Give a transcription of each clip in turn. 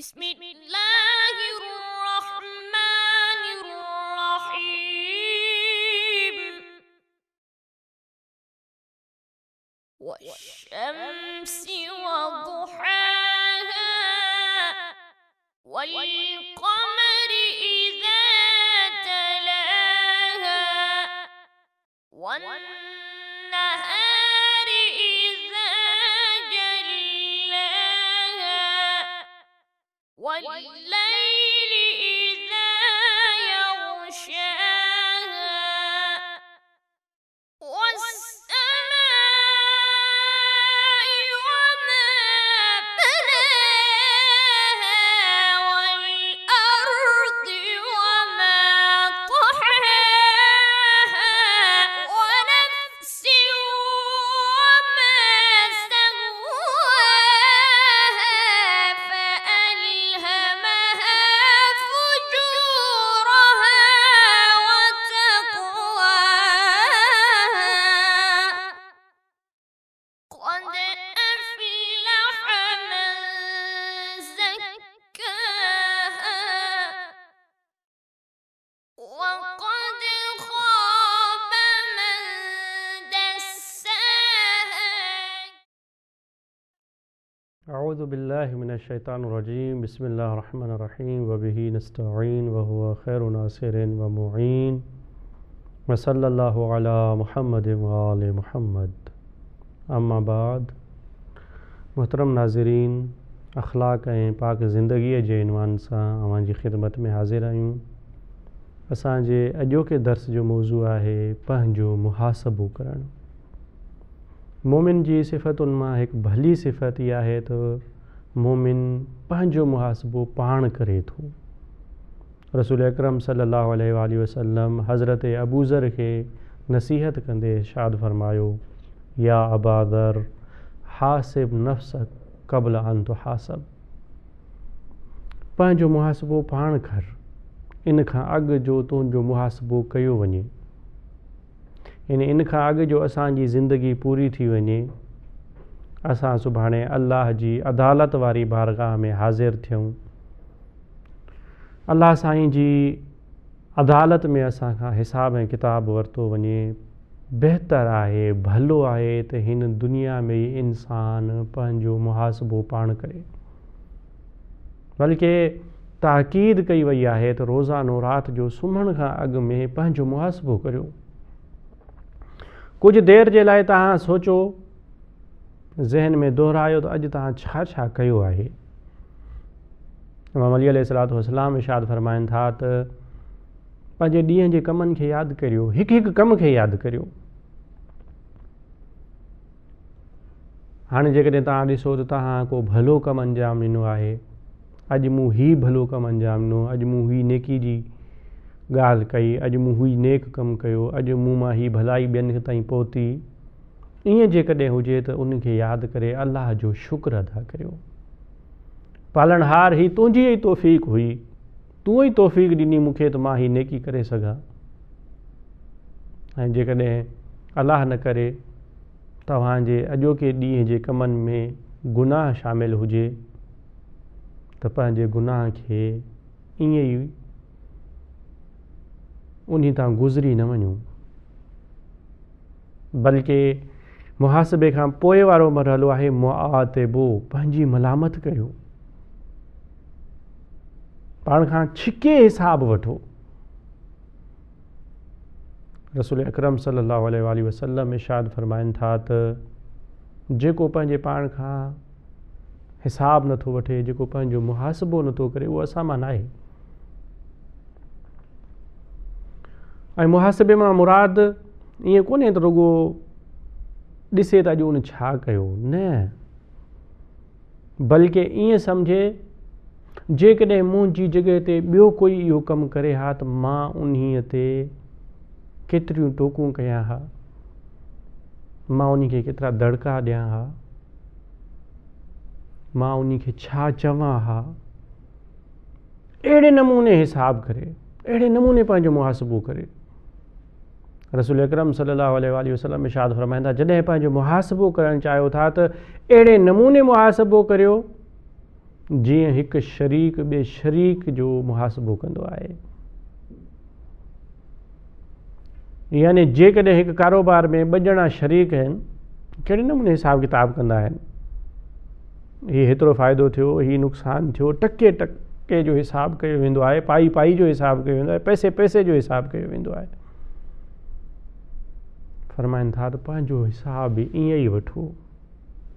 Bismillah. أعوذ بالله من الشيطان الرجيم بسم الله الرحمن الرحيم وبه نستعين وهو خير ناصر ومعين وصلى الله على محمد وآل محمد أما بعد محترم ناظرين اخلاق ऐं पाक ज़िंदगीअ जे इनवान सां अव्हां जी ख़िदमत में हाज़िर आहियूं असांजे अॼोके दर्स जो मौज़ू आहे पंहिंजो محاسبو करणु मोमिन जी सिफ़तुनि मां हिकु भली सिफ़त इहा आहे त मोमिन पंहिंजो मुहासिबो पाण करे थो रसूल अकरम सली लहल वसलम हज़रत अबूज़र खे नसीहत कंदे शाद फरमायो या अबादर हासिब नफ़्स क़बल पंहिंजो मुहांसिबो पाण कर इन खां अॻु जो तुंहिंजो मुहासिबो कयो वञे इन इन खां अॻु जो असांजी ज़िंदगी पूरी थी वञे असां सुभाणे अलाह जी अदालत वारी बारगाह में हाज़िर थियूं अलाह साईं जी अदालत में असांखां हिसाब ऐं किताबु वरितो वञे बहितर आहे भलो आहे त हिन दुनिया में ई इंसानु पंहिंजो मुहासिबो पाण करे बल्कि ताक़ीद कई वई आहे त रोज़ानो राति जो सुम्हण खां अॻु में पंहिंजो मुहासिबो करियो कुझु देरि जे लाइ तव्हां सोचो ज़हन में दोहिरायो त अॼु तव्हां छा छा कयो आहे इमाम अली सलात वसलाम इशाद फरमाइनि था त पंहिंजे ॾींहं जे कमनि खे यादि करियो हिकु हिकु कम खे यादि करियो हाणे जेकॾहिं तव्हां ॾिसो त तव्हां को भलो कमु अंजाम ॾिनो आहे अॼु मूं हीउ भलो कमु अंजाम ॾिनो अॼु मूं हीउ नेकी जी ॻाल्हि कई अॼु मूं हुई नेक कमु कयो अॼु मूं मां हीअ भलाई ॿियनि ताईं पहुती ईअं जेकॾहिं हुजे त उनखे यादि करे अलाह जो शुक्र अदा कयो पालण हार हीअ तुंहिंजी ई तौफ़ीक हुई तूं ई तौफ़ीक ॾिनी मूंखे त मां ही नेकी करे सघां ऐं जेकॾहिं अलाह न करे तव्हांजे अॼोके ॾींहं जे कमनि में गुनाह शामिलु हुजे त पंहिंजे गुनाह खे ईअं ई उन तां गुज़री न वञो बल्कि मुहास्िबे खां पोइ वारो मरहलो आहे मुआ ते बोह पंहिंजी मलामत करियो पाण खां छिके हिसाबु वठो रसोल अकरम सलाहु वसलम इशाद फरमाइनि था त जेको पंहिंजे पाण खां हिसाबु नथो वठे जेको पंहिंजो मुहासिबो नथो करे उहो असां मां ऐं मुहासिबे मां मुराद ईअं कोन्हे त रुॻो ॾिसे त अॼु उन छा कयो न बल्कि ईअं सम्झे जेकॾहिं मुंहिंजी जॻह ते ॿियो कोई इहो कमु करे हा त मां उन्हीअ ते केतिरियूं टोकूं कयां हा मां उन खे केतिरा दड़िका ॾियां हा मां उन खे छा चवां हा अहिड़े नमूने हिसाबु करे अहिड़े नमूने पंहिंजो मुहासिबो करे रसूल अकरम सली वसलमशाद फरमाईंदा जॾहिं पंहिंजो मुहासिबो करणु चाहियो था त अहिड़े नमूने मुहासिबो करियो जीअं हिकु शरीक ॿिए शरीक जो मुहासिबो कंदो आहे यानी जेकॾहिं हिकु कारोबार में ॿ ॼणा शरीक आहिनि कहिड़े नमूने हिसाबु किताब कंदा आहिनि हीउ हेतिरो फ़ाइदो थियो हीअ नुक़सानु थियो टके टके जो हिसाबु कयो वेंदो आहे पाई पाई जो हिसाबु कयो वेंदो आहे पैसे पैसे जो हिसाबु कयो वेंदो आहे फरमाइनि था त पंहिंजो हिसाब बि ईअं ई वठो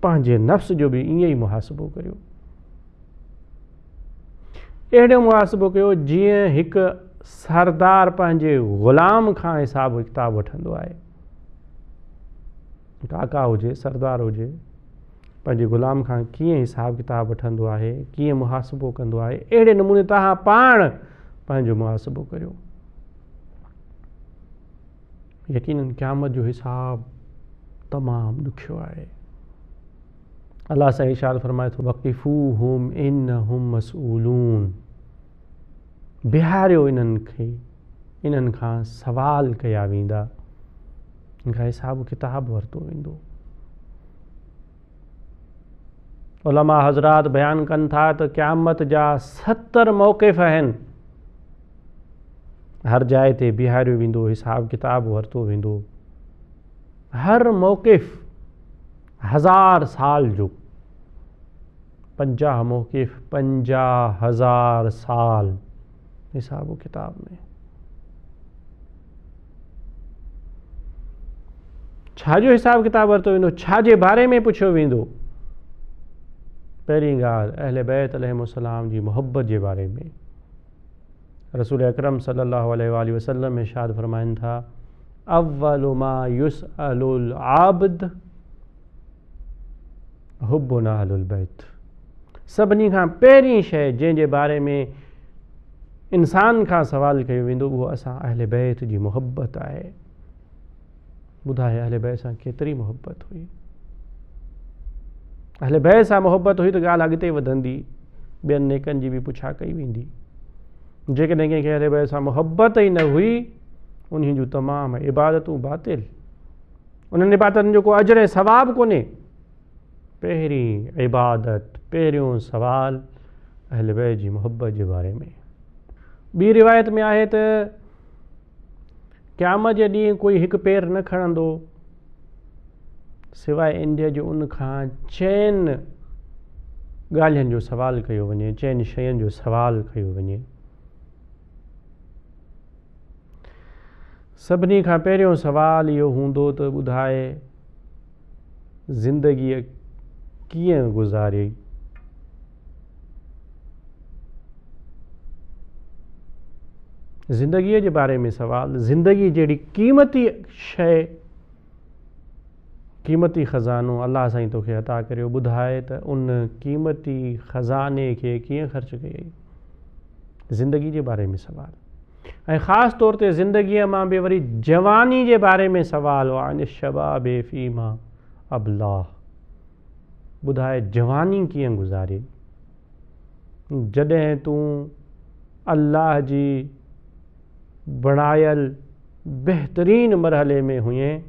पंहिंजे नफ़्स जो बि ईअं ई मुहासिबो करियो अहिड़ो मुहासिबो कयो जीअं हिकु सरदार पंहिंजे ग़ुलाम खां हिसाबु किताबु वठंदो आहे काका हुजे सरदार हुजे पंहिंजे ग़ुलाम खां कीअं हिसाबु किताबु वठंदो आहे कीअं मुहासिबो कंदो आहे अहिड़े नमूने तव्हां पाण पंहिंजो मुहासिबो करियो یقیناً قیامت جو حساب تمام دکھیو آئے اللہ سے اشار فرمائے تو وقفو ہم ان ہم مسعلون بہاریو ان کے ان کا سوال کیا ویندا ان کا حساب و کتاب ورتو ویندو علماء حضرات بیان کن تھا تو قیامت جا ستر موقف ہیں ہر تے بہار ویندو حساب کتاب ویندو ہر موقف ہزار سال جو پنجاہ موقف پنجاہ ہزار سال حساب و بارے میں پوچھو ویندو پہلی گال اہل بیت علیہ السلام جی محبت بارے میں रसूल अकरम सली वसलम سبنی کا था सभिनी खां पहिरीं शइ जंहिंजे बारे में इंसान खां सुवालु कयो वेंदो उहो असां अलैथ जी मुहबत आहे ॿुधाए अले बय सां केतिरी मुहबत हुई अल सां मुहबत हुई त ॻाल्हि अॻिते वधंदी ॿियनि نیکن جی بھی पुछा कई ویندی جے کہ بھائی سا محبت ہی نہ ہوئی جو تمام عبادتوں انہیں نے عبادت جو کوئی عجر ثواب کو پہری عبادت پہریوں سوال اہل جی محبت جی بارے میں روایت میں تھے قیام کے ڈی کوئی ہک پیر نہ دو سوائے انڈیا جو ان چین جو سوال کیا بنیے چین جو سوال سی پہ سوال یہ تو بائیں گی کیوں گزاری بارے میں سوال زندگی جڑی قیمتی شیمتی خزانہ اللہ سائی تے اطا کر بدائے تو ان قیمتی خزانے کے کھے خرچ کئی زندگی کے بارے میں سوال خاص طور تے تگی میں بھی جوانی جے بارے میں سوال ہو شباب بے فیما ابلا بدھائے جوانی کی گزاری جدید اللہ جی بڑھائیل بہترین مرحلے میں ہوئیں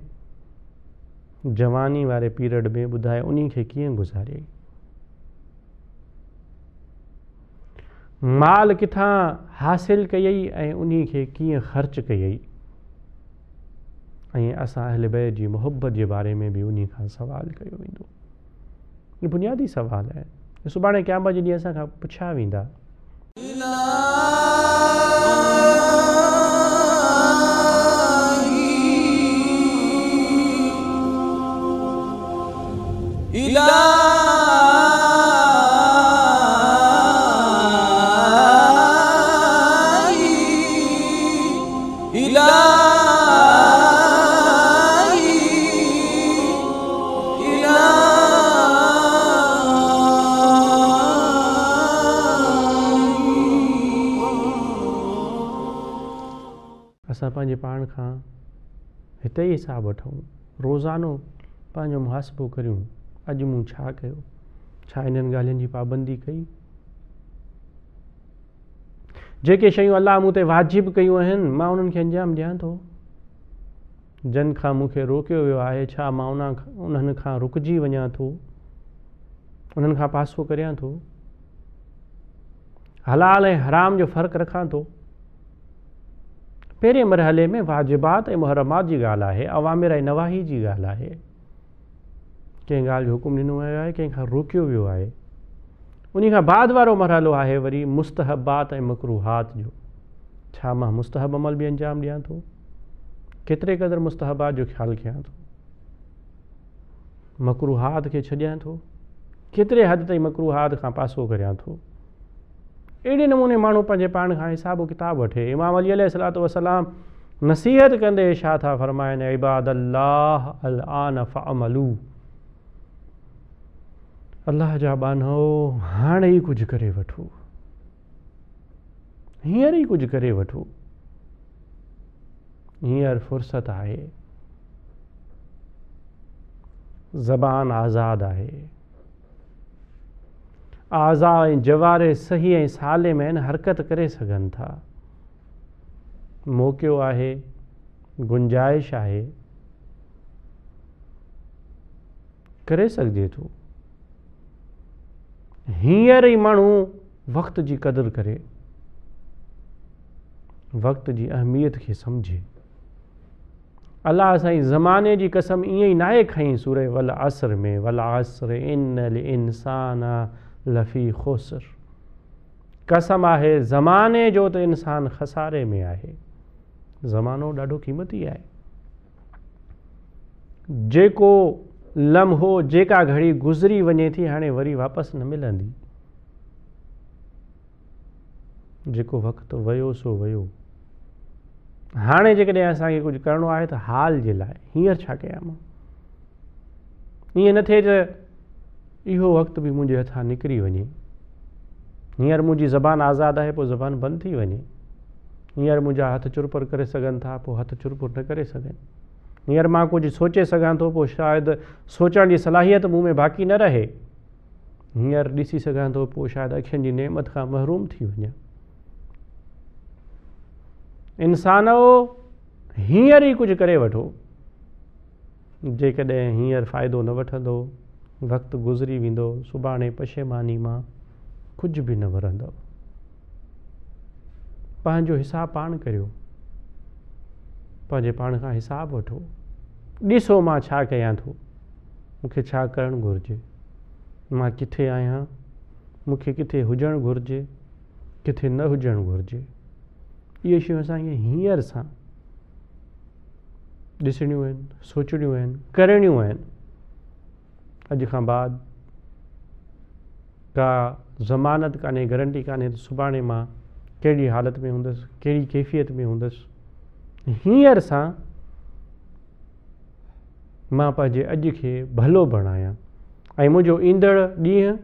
جوانی وارے پیرڈ میں انہی کے گزارے انزاریں माल किथां हासिल कई ऐं उन खे कीअं ख़र्चु कयई ऐं असां अलबे जी मुहबत जे बारे में बि उन खां सुवाल कयो वेंदो बुनियादी सुवाल आहे सुभाणे कंहिं बजे ॾींहुं असांखां पुछिया वेंदा पंहिंजे पाण खां हिते ई हिसाब वठूं रोज़ानो पंहिंजो मुआासिबो करियूं अॼु मूं छा कयो छा हिननि ॻाल्हियुनि जी पाबंदी कई जेके शयूं अलाह मूं ते वाजिबु कयूं आहिनि मां उन्हनि खे अंजाम ॾियां थो जन खां मूंखे रोकियो वियो आहे छा मां उनखां उन्हनि खां रुकिजी वञा थो उन्हनि खां पासो करियां थो हलाल ऐं हराम जो फ़र्क़ु रखां थो پہرے مرحلے میں واجبات اے محرمات جی گالا ہے عوامر اے نواہی جی گالا ہے کہیں غال جو حکم نہیں ہوئے دنو وی ہے کال روکی ویو انہیں گا بعد وارو مرحلو آئے وری مستحبات اے مکروحات جو چھا ماہ مستحب عمل بھی انجام لیا تو کترے قدر مستحبات جو خیال کیا تو مکروحات کے چھیاں تو کترے حد تا تقروات کا پاسو کریں تو اڑی نمونے موبائل پان کا حساب کتاب ویٹ امام علی علیہ السلات و سلام نصیحت عباد اللہ اللہ جا بانو ہاج کر فرصت ہے زبان آزاد ہے आज़ा ऐं जवारे सही ऐं साले में आहिनि हरकत करे सघनि था मौकियो आहे गुंजाइश आहे करे सघिजे थो हींअर ई माण्हू वक़्त जी क़दुरु करे वक़्त जी अहमियत खे सम्झे अलाह साईं ज़माने जी कसम ईअं ई नाहे खईं सूर वल आसर में वल आसर इन इंसान आहे लफ़ी खोसुर قسم आहे زمانه जो त इंसानु खसारे में आहे ज़मानो ॾाढो क़ीमती आहे जेको लम्हो जेका घड़ी गुज़री वञे थी हाणे वरी वापसि न मिलंदी وقت वक़्तु वियो सो वियो हाणे जेकॾहिं असांखे कुझु करिणो आहे त हाल حال लाइ हींअर छा कयां मां ईअं न थिए त یہو وقت بھی مجھے ہاتھ نکری وے ہر مجھے زبان آزاد ہے تو زبان بند تھی وجے ہوں مجھے ہت چا ہت چرپر نہ کرے ہر کچھ سوچے سان تو شاید سوچنے کی صلاحیت من میں باقی نہ رہے ہر ڈسکی سو شاید اخیل کی نعمت کا محروم تھی وجہ انسان ہیرر ہی کچھ کرو جب वक़्तु गुज़री वेंदो सुभाणे पशेमानी मां कुझु बि न वरंदो पंहिंजो हिसाबु पाण करियो पंहिंजे पाण खां हिसाबु वठो ॾिसो मां छा कयां थो मूंखे छा करणु घुर्जे मां किथे आहियां मूंखे किथे हुजणु घुर्जे किथे न हुजणु घुरिजे इहे शयूं असांखे हींअर सां ॾिसणियूं आहिनि सोचणियूं आहिनि करणियूं आहिनि अॼु खां बाद का ज़मानत कान्हे गरंटी कोन्हे त सुभाणे मां कहिड़ी हालति में हूंदसि कहिड़ी कैफ़ियत में हूंदसि हींअर सां मां पंहिंजे अॼु खे भलो बणायां ऐं मुंहिंजो ईंदड़ ॾींहं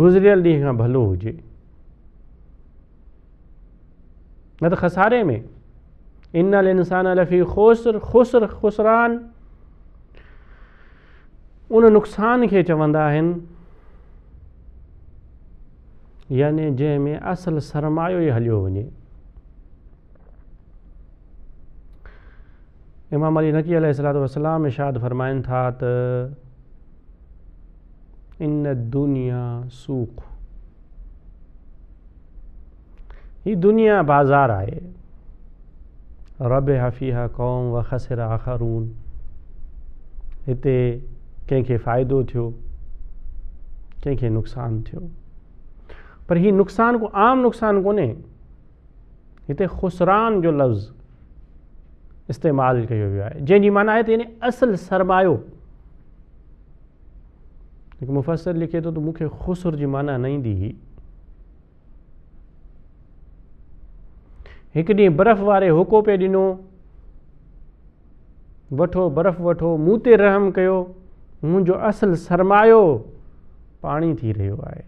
गुज़िरियल ॾींहं खां भलो हुजे न त खसारे में इन इंसान लफ़ी ख़ुसुर ख़ुसर ख़ुसरान ان نقصان کے چند یعنی جن میں اصل سرما ہی ہلو وے امام علی نقی علیہ السلات و السلام شاد فرمائن تھا دنیا بازار ہے رب حفیح कंहिंखे फ़ाइदो थियो कंहिंखे नुक़सानु थियो पर हीउ नुक़सानु को आम नुक़सानु कोन्हे हिते ख़ुसरान जो लफ़्ज़ु इस्तेमालु कयो वियो आहे जंहिंजी माना आहे त यानी असल सरमायो हिकु मुफ़सर लिखे थो मूंखे ख़ुसुर जी माना न ईंदी ही हिकु ॾींहुं बर्फ़ वारे होको पियो ॾिनो वठो बर्फ़ वठो मूंहं ते रहम कयो मुंहिंजो असल सरमायो पाणी थी रहियो आहे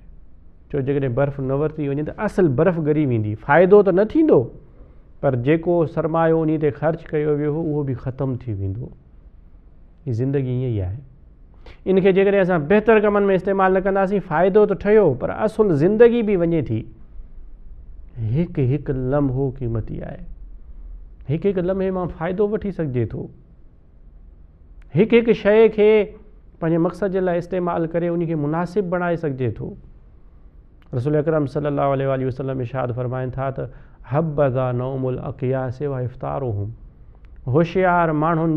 छो जेकॾहिं बर्फ़ न वरिती वञे त असल बर्फ़ गरी वेंदी फ़ाइदो त न थींदो पर जेको सरमायो उन ते ख़र्चु कयो वियो हो उहो बि ख़तम थी वेंदो हीअ ज़िंदगी हीअं ई आहे इनखे जेकॾहिं असां बहितर कमनि में इस्तेमालु न कंदासीं फ़ाइदो त ठहियो पर असुलु ज़िंदगी बि वञे थी हिकु हिकु लम्हो क़ीमती आहे हिकु हिकु लम्हे मां फ़ाइदो वठी सघिजे थो हिकु हिकु مقصد استعمال کرے انہی کے مناسب بنائے سکتے تو رسول اکرم صلی اللہ علیہ وآلہ وسلم اشاد فرمائن تھا حبذا نوم الاقیاس و افطار ہوشیار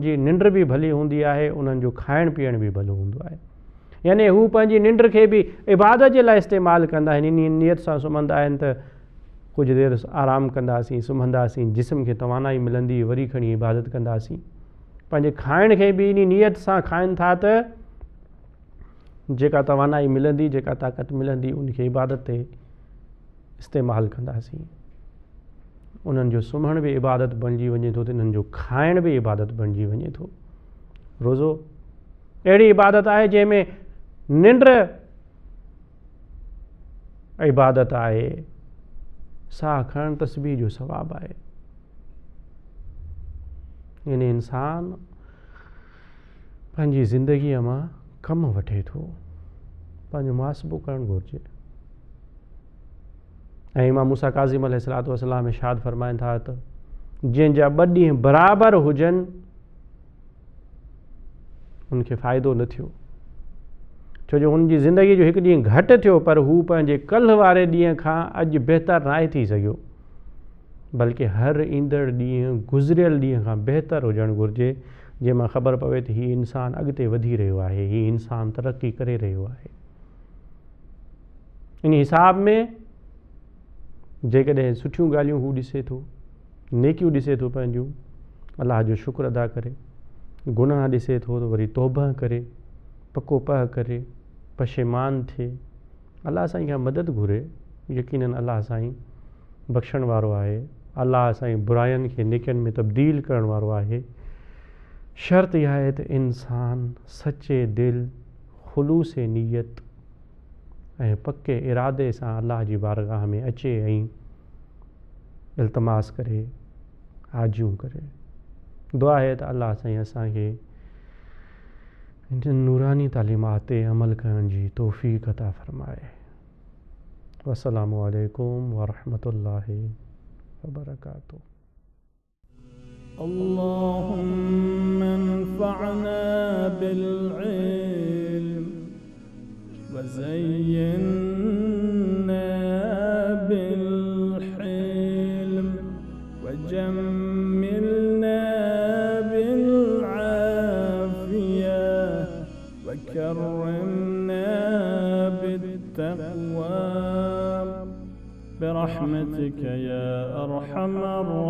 جی ننڈر بھی بھلی ہون دیا ہے انہن جو کھائن پیڑ بھی بھلو ہون دیا ہے یعنی وہ پانی ننڈر کے بھی عبادہ لائف استعمال کندہ انہی نیت سا سمندہ سمندھا تو کچھ دیر آرام کندہ سی سمندہ سی جسم کے توانائی ملندی وری کھنی عبادت کندہ سی کرانے کھائن کے بھی انی نیت سا کھائن تھا تو जेका तवानाई मिलंदी जेका ताक़त मिलंदी उनखे इबादत ते इस्तेमालु कंदासीं उन्हनि जो सुम्हण बि इबादत बणिजी वञे थो त इन्हनि जो खाइण बि इबादत बणिजी वञे थो रोज़ो अहिड़ी इबादत आहे जंहिंमें निंड इबादत आहे साह खणणु तस्बीर जो सवाबु आहे इन इंसान पंहिंजी ज़िंदगीअ मां कमु वठे थो पंहिंजो मासिबो करणु घुरिजे ऐं इमाम मूसा काज़िम अल सलात अलसलाम शाद फ़रमाइनि था त जंहिंजा ॿ ॾींहं बराबरि हुजनि हुनखे फ़ाइदो न थियो छो जो हुन जी ज़िंदगी जो हिकु ॾींहुं घटि थियो पर हू पंहिंजे कल्ह वारे ॾींहं खां अॼु बहितरु न आहे थी सघियो बल्कि हर ईंदड़ ॾींहुं गुज़रियल ॾींहं खां बहितरु हुजणु घुरिजे जंहिं ख़बर पवे त انسان इंसानु अॻिते वधी रहियो आहे انسان इंसानु तरक़ी करे रहियो आहे इन हिसाब में जेकॾहिं सुठियूं ॻाल्हियूं हू ॾिसे थो नेकियूं ॾिसे थो पंहिंजूं अलाह जो शुक्र अदा करे गुनाह ॾिसे थो वरी तौबह करे पको पह करे पशेमान थिए अलाह साईं खां मदद घुरे यकीन अलाह साईं बख़्शण वारो आहे अलाह साईं बुराइनि खे नेकनि में तब्दील करण वारो شرط یہ ہے تو انسان سچے دل خلوص نیت پکے ارادے سے اللہ جی بارگاہ میں اچے التماس کرے آجو کرے دعائیں اللہ سائی اصا کے نورانی تعلیمات عمل کرنے کی جی توفیق فرمائے السلام علیکم و رحمتہ اللہ خبر بالعلم وزينا بالحلم وجملنا بالعافية وكرمنا بالتقوى برحمتك يا أرحم الراحمين